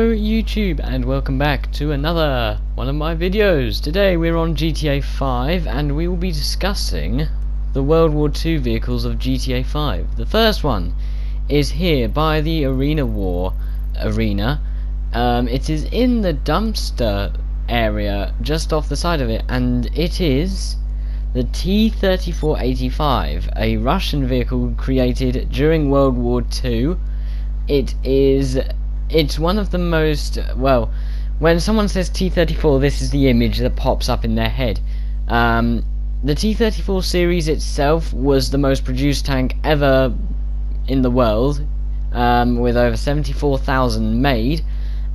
Hello YouTube and welcome back to another one of my videos. Today we're on GTA 5 and we will be discussing the World War II vehicles of GTA 5. The first one is here by the Arena War arena. Um, it is in the dumpster area just off the side of it and it is the T-3485, a Russian vehicle created during World War II. It is it's one of the most well when someone says T34 this is the image that pops up in their head. Um, the T34 series itself was the most produced tank ever in the world um, with over 74,000 made.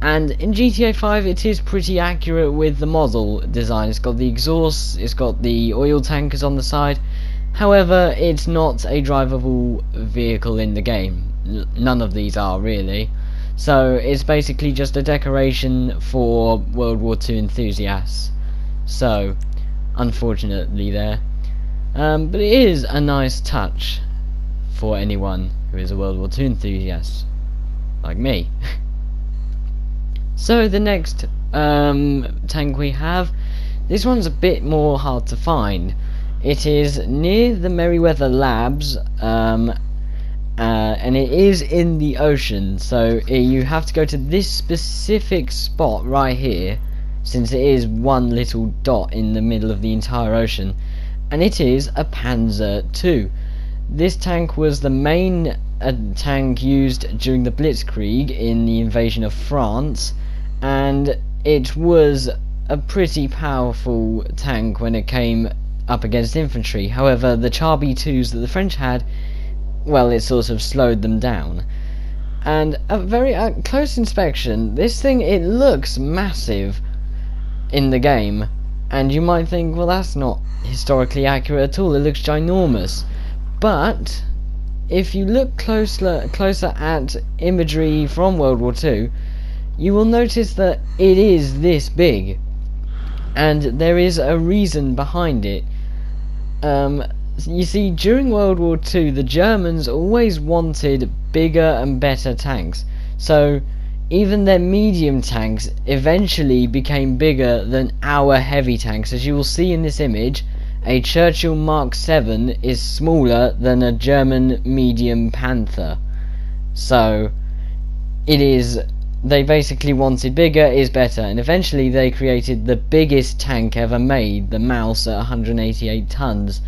And in GTA 5 it is pretty accurate with the model design. It's got the exhaust it's got the oil tankers on the side. However it's not a drivable vehicle in the game. None of these are really so it's basically just a decoration for World War II enthusiasts. So, unfortunately there. Um, but it is a nice touch for anyone who is a World War II enthusiast, like me. so the next um, tank we have, this one's a bit more hard to find. It is near the Merryweather Labs, um, uh, and it is in the ocean so uh, you have to go to this specific spot right here since it is one little dot in the middle of the entire ocean. And it is a Panzer II this tank was the main uh, tank used during the Blitzkrieg in the invasion of France and it was a pretty powerful tank when it came up against infantry. However the Char B2s that the French had well, it sort of slowed them down. And a very uh, close inspection, this thing, it looks massive in the game. And you might think, well, that's not historically accurate at all. It looks ginormous. But if you look closer, closer at imagery from World War II, you will notice that it is this big. And there is a reason behind it. Um, you see, during World War II, the Germans always wanted bigger and better tanks. So, even their medium tanks eventually became bigger than our heavy tanks. As you will see in this image, a Churchill Mark 7 is smaller than a German medium Panther. So, it is they basically wanted bigger is better and eventually they created the biggest tank ever made the Maus at 188 tons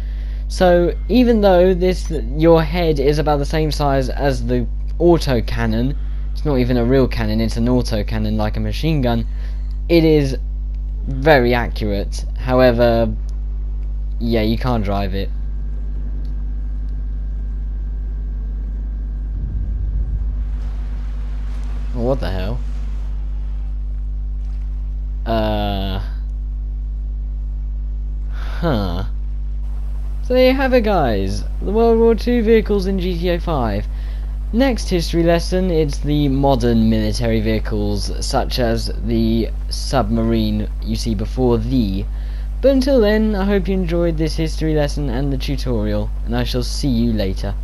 so even though this your head is about the same size as the auto cannon, it's not even a real cannon, it's an auto cannon like a machine gun, it is very accurate. However, yeah, you can't drive it. What the hell? Uh... Huh. So there you have it guys, the World War II vehicles in GTA 5. Next history lesson, it's the modern military vehicles, such as the submarine you see before the. But until then, I hope you enjoyed this history lesson and the tutorial, and I shall see you later.